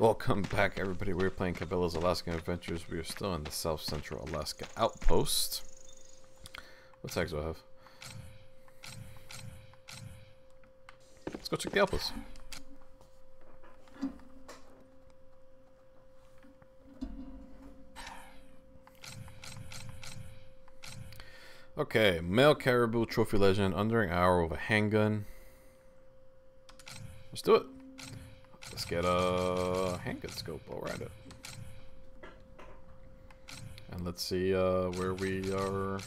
Welcome back, everybody. We're playing Cabela's Alaskan Adventures. We are still in the South Central Alaska Outpost. What tags do I have? Let's go check the outpost. Okay, male caribou trophy legend, under an hour with a handgun. Let's do it. Let's get a handgun scope while at it. And let's see uh, where we are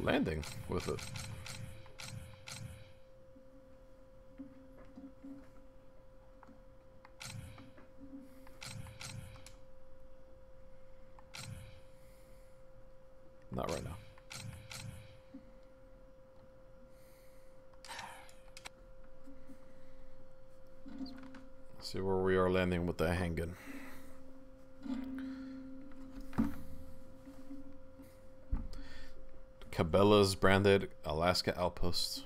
landing with it. Not right now. See where we are landing with the handgun. Cabela's branded Alaska Outpost.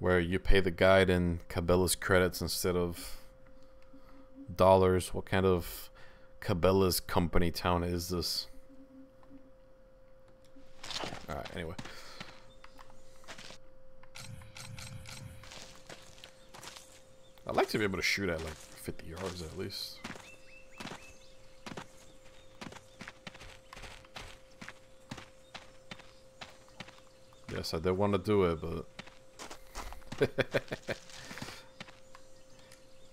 Where you pay the guide in Cabela's credits instead of dollars. What kind of Cabela's company town is this? Alright, anyway. I'd like to be able to shoot at like 50 yards at least. Yes, I did want to do it, but...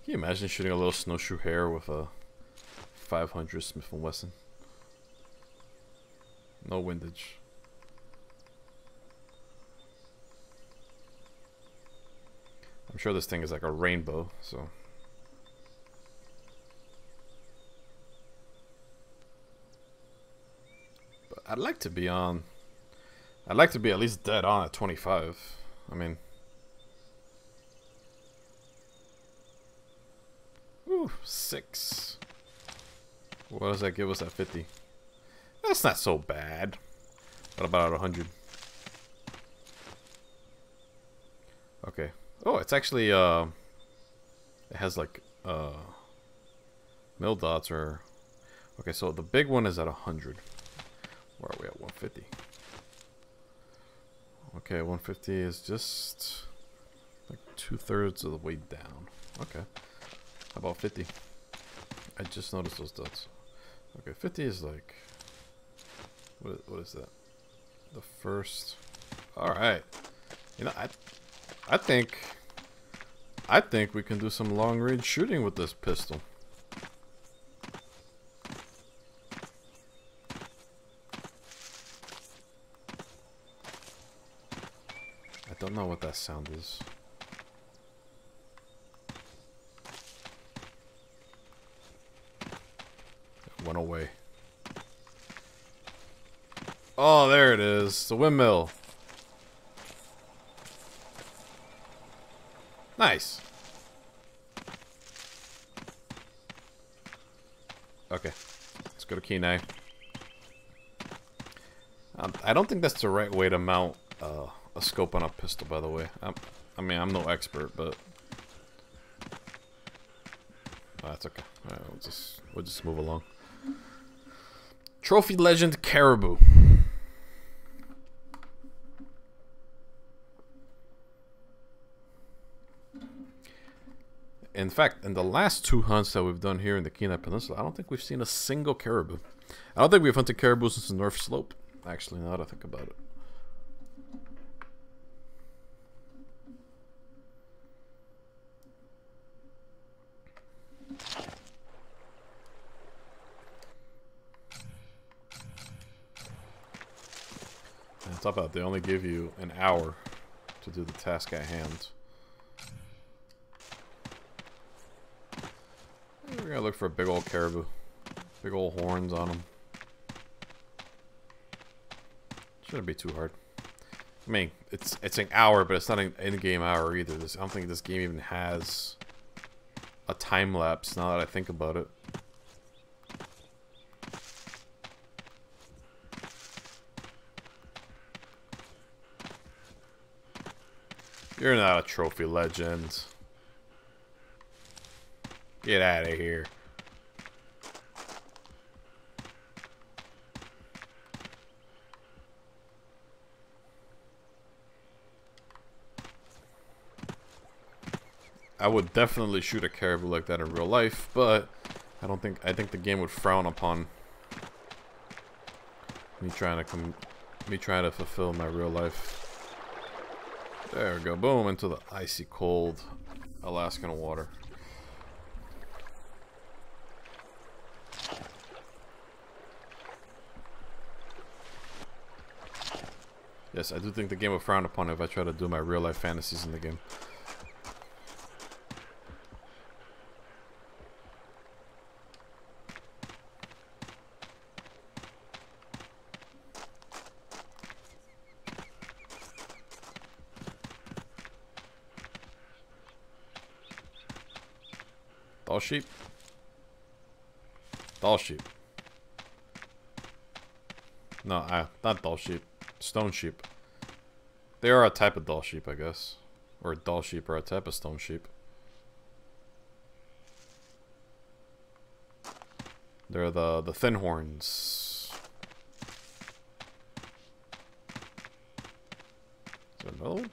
Can you imagine shooting a little snowshoe hare with a 500 Smith & Wesson? No windage. I'm sure this thing is like a rainbow, so. But I'd like to be on. I'd like to be at least dead on at 25. I mean. Ooh, six. What does that give us at 50? That's not so bad. What about at 100? Okay. Oh, it's actually, uh, it has like, uh, mil dots or, okay, so the big one is at 100. Where are we at? 150. Okay, 150 is just like two thirds of the way down. Okay. How about 50? I just noticed those dots. Okay, 50 is like, what, what is that? The first, all right. You know, I, I think I think we can do some long range shooting with this pistol. I don't know what that sound is. It went away. Oh, there it is. The windmill. Nice. Okay. Let's go to Kenai. Um, I don't think that's the right way to mount uh, a scope on a pistol, by the way. I'm, I mean, I'm no expert, but... Oh, that's okay. We'll just we'll just move along. Trophy Legend Caribou. In fact, in the last two hunts that we've done here in the Kenai Peninsula, I don't think we've seen a single caribou. I don't think we've hunted caribou since the North Slope, actually, now that I think about it. And top out, they only give you an hour to do the task at hand. We're gonna look for a big old caribou. Big old horns on them. Shouldn't be too hard. I mean, it's it's an hour, but it's not an in-game hour either. This, I don't think this game even has a time lapse. Now that I think about it. You're not a trophy legend. Get out of here. I would definitely shoot a caribou like that in real life, but I don't think I think the game would frown upon me trying to come me trying to fulfill my real life. There we go, boom, into the icy cold Alaskan water. Yes, I do think the game will frown upon if I try to do my real life fantasies in the game. Dall sheep? Dall sheep. No, uh, not Dall sheep. Stone sheep. They are a type of Dall sheep, I guess. Or Dall sheep are a type of stone sheep. They're the, the thin horns. Is there another one?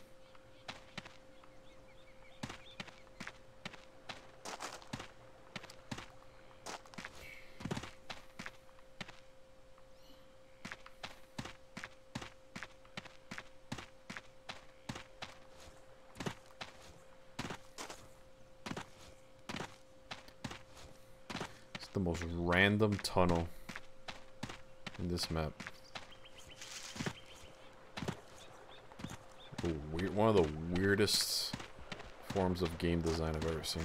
the most random tunnel in this map. Weird, one of the weirdest forms of game design I've ever seen.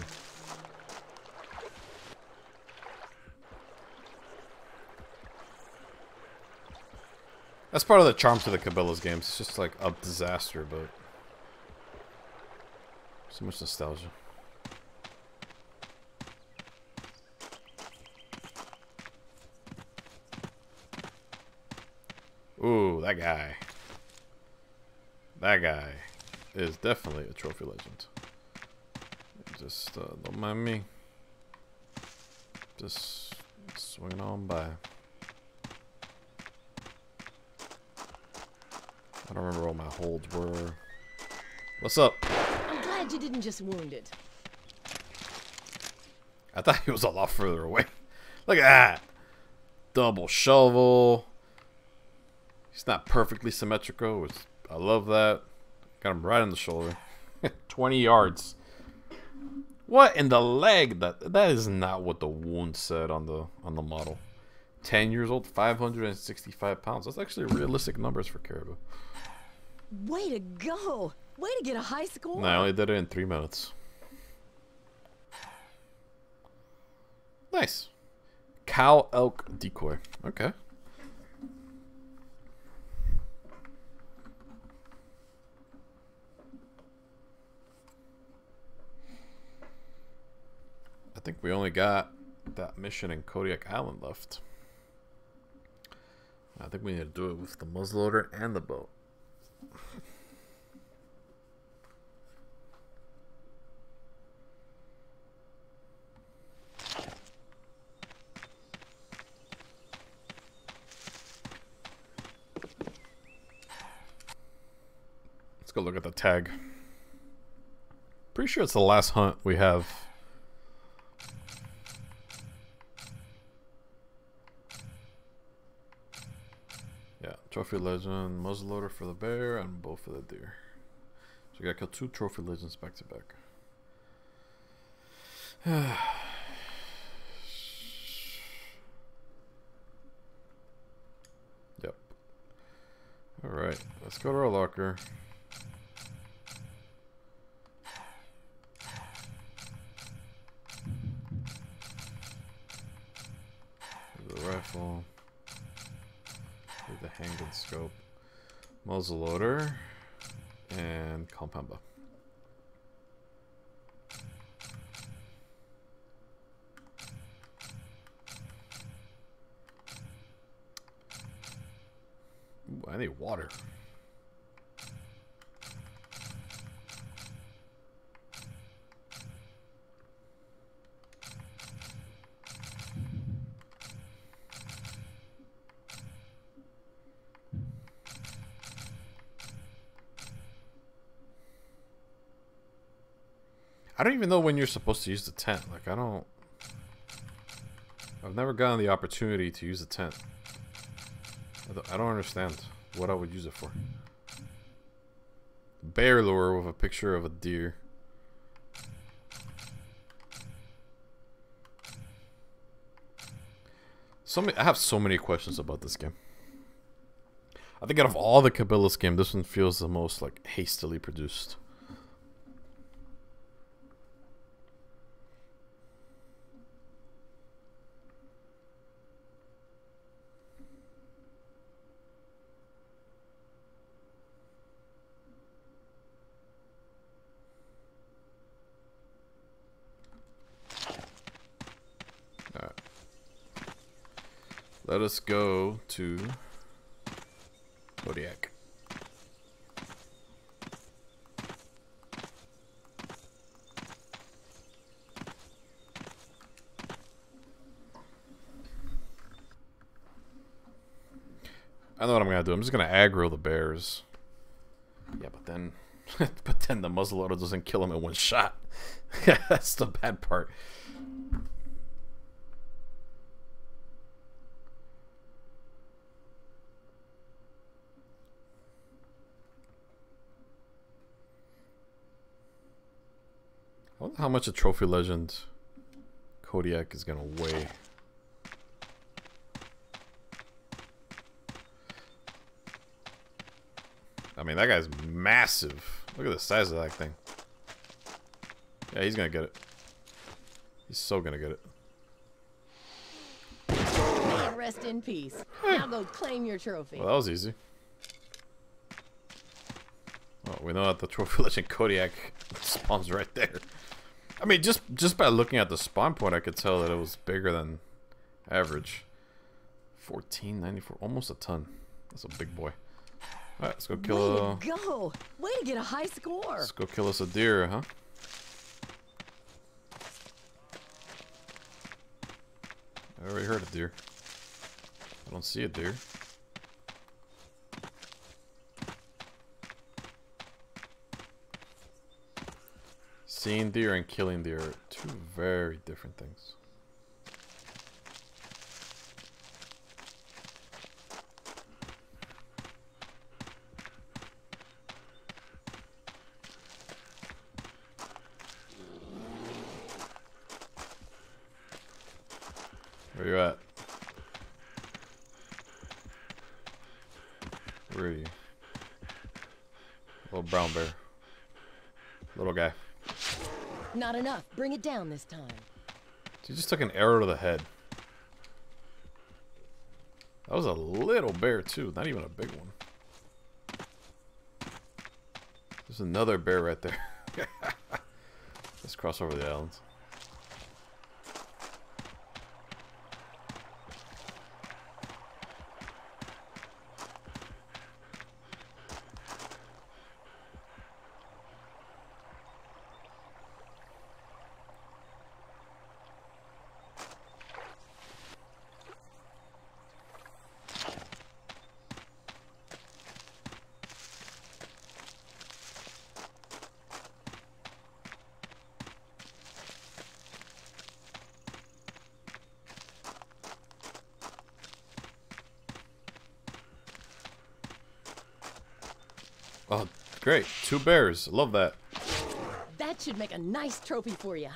That's part of the charm to the Cabela's games. It's just like a disaster, but so much nostalgia. Ooh, that guy. That guy is definitely a trophy legend. Just uh, don't mind me. Just swinging on by. I don't remember what my holds were. What's up? I'm glad you didn't just wound it. I thought he was a lot further away. Look at that. Double shovel. He's not perfectly symmetrical, which I love that. Got him right on the shoulder. 20 yards. What in the leg? That that is not what the wound said on the on the model. 10 years old, 565 pounds. That's actually realistic numbers for caribou. Way to go! Way to get a high score! No, I only did it in three minutes. Nice. Cow elk decoy. Okay. Think we only got that mission in Kodiak Island left. I think we need to do it with the muzzleloader and the boat. Let's go look at the tag. Pretty sure it's the last hunt we have Trophy legend, muzzleloader for the bear, and bow for the deer. So we gotta kill two trophy legends back to back. yep. Alright, let's go to our locker. The rifle handgun scope, muzzle loader, and compound bow. Ooh, I need water. I don't even know when you're supposed to use the tent. Like, I don't... I've never gotten the opportunity to use the tent. I don't, understand what I would use it for. Bear lure with a picture of a deer. So many, I have so many questions about this game. I think out of all the Cabela's game, this one feels the most like hastily produced. Let us go to Kodiak. I know what I'm gonna do. I'm just gonna aggro the bears. Yeah, but then, but then the muzzleloader doesn't kill him in one shot. That's the bad part. How much a trophy legend Kodiak is gonna weigh. I mean, that guy's massive. Look at the size of that thing. Yeah, he's gonna get it. He's so gonna get it. Rest in peace. Now go claim your trophy. Well, that was easy. Well, we know that the trophy legend Kodiak spawns right there. I mean, just just by looking at the spawn point, I could tell that it was bigger than average. 1494, almost a ton. That's a big boy. Alright, let's go kill Way to go! Way to get a high score! Let's go kill us a deer, huh? I already heard a deer. I don't see a deer. Seeing deer and killing deer are two very different things. Where you at? Where are you? Little brown bear. Little guy. Not enough. Bring it down this time. He just took an arrow to the head. That was a little bear too, not even a big one. There's another bear right there. Let's cross over the islands. Oh, great. Two bears. Love that. That should make a nice trophy for you.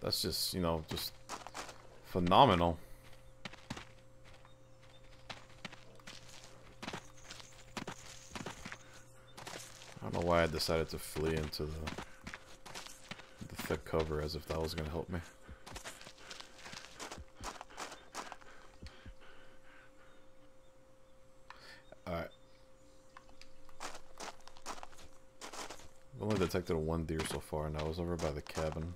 That's just, you know, just phenomenal. I don't know why I decided to flee into the, the thick cover as if that was going to help me. Detected one deer so far, and I was over by the cabin.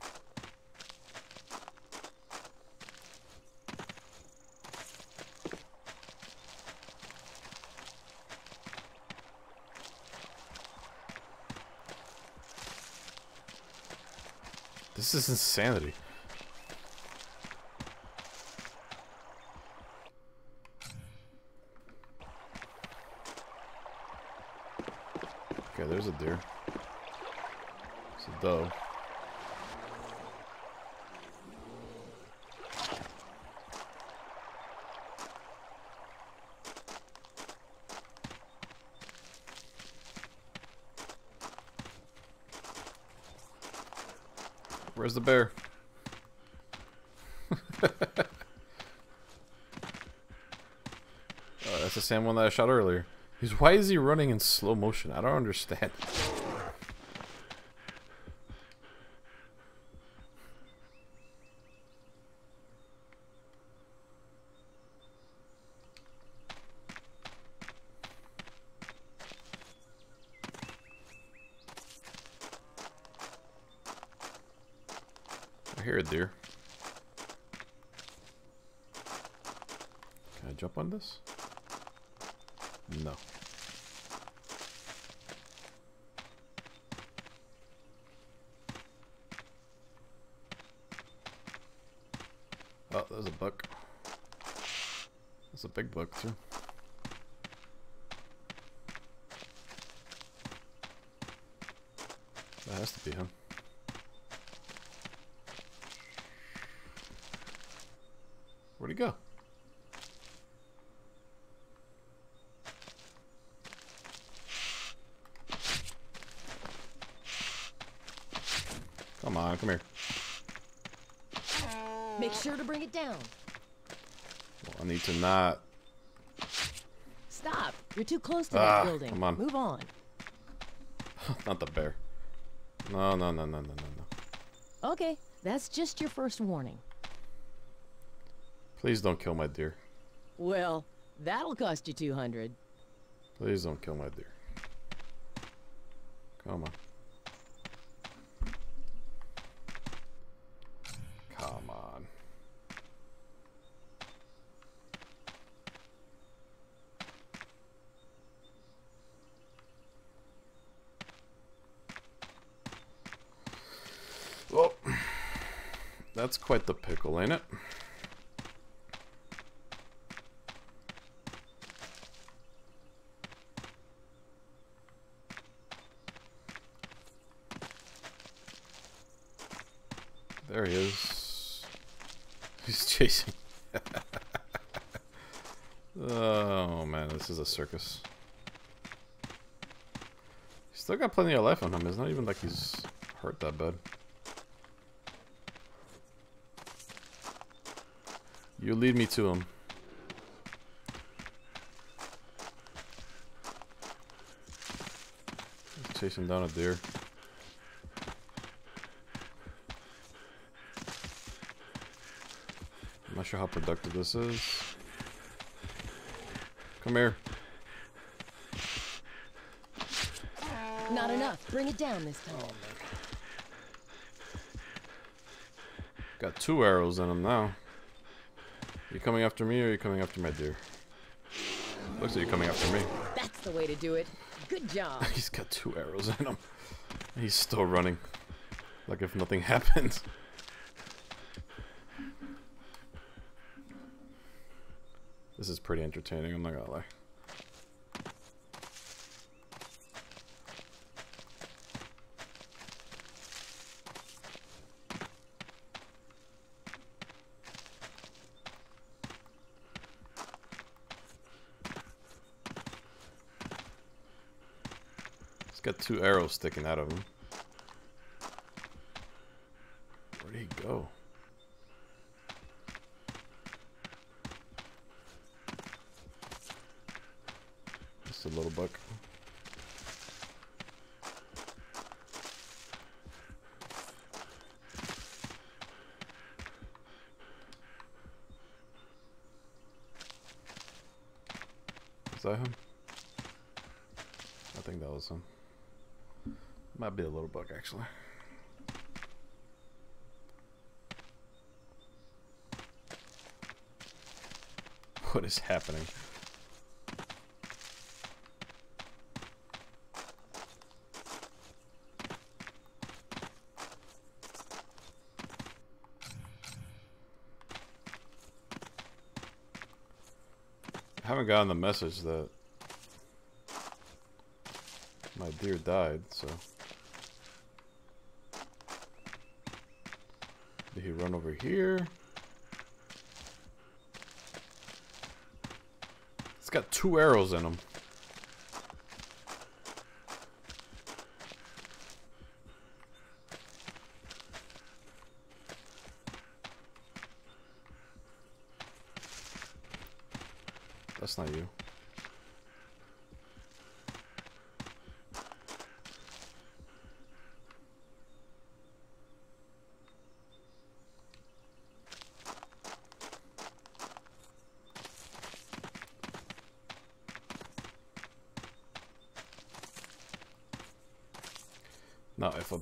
This is insanity. Okay, there's a deer. Though. Where's the bear? oh, that's the same one that I shot earlier. He's why is he running in slow motion? I don't understand. I hear a deer. Can I jump on this? No. Oh, there's a book. That's a big book, too. That has to be him. Where'd he go? Come on, come here. Make sure to bring it down. Well, I need to not. Stop. You're too close to Ah, that building. come on. Move on. not the bear. No, no, no, no, no, no, no. Okay, that's just your first warning. Please don't kill my deer. Well, that'll cost you 200. Please don't kill my deer. Come on. Come on. Well, that's quite the pickle, ain't it? There he is. He's chasing. oh man, this is a circus. He's still got plenty of life on him. It's not even like he's hurt that bad. You lead me to him. Chasing down a deer. I'm not sure how productive this is. Come here. Not enough. Bring it down this time. Got two arrows in him now. You coming after me or are you coming after my deer? Looks like you're coming after me. That's the way to do it. Good job. He's got two arrows in him. He's still running. Like if nothing happened. This is pretty entertaining, I'm not gonna lie. Got two arrows sticking out of him. Where'd he go? Just a little buck. Is that him? I think that was him. Buck actually. What is happening? I haven't gotten the message that my deer died, so he run over here? It's got two arrows in him. That's not you.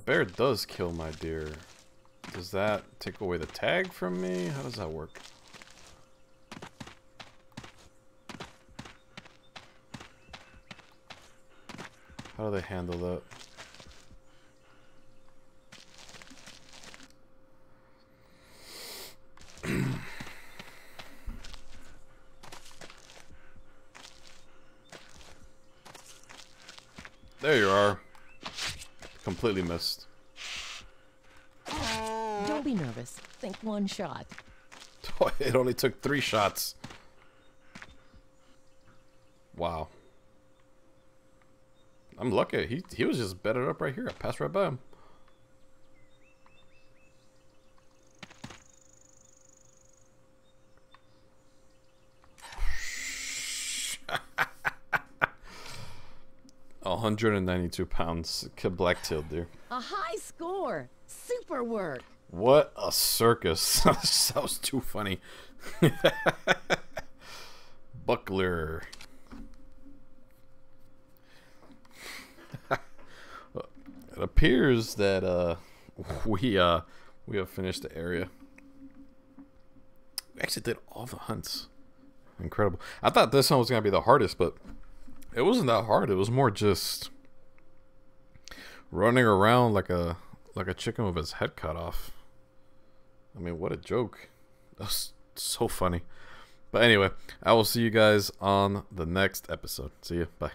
Bear does kill my deer, does that take away the tag from me? How does that work? How do they handle that? there you are. Completely missed. Don't be nervous. Think one shot. it only took three shots. Wow. I'm lucky. He he was just bedded up right here. I passed right by him. Hundred and ninety-two pounds, black-tailed deer. A high score. Super work. What a circus! that was too funny. Buckler. it appears that uh, we uh, we have finished the area. We actually did all the hunts. Incredible. I thought this one was gonna be the hardest, but it wasn't that hard. It was more just running around like a like a chicken with his head cut off. I mean, what a joke. That's so funny. But anyway, I will see you guys on the next episode. See you. Bye.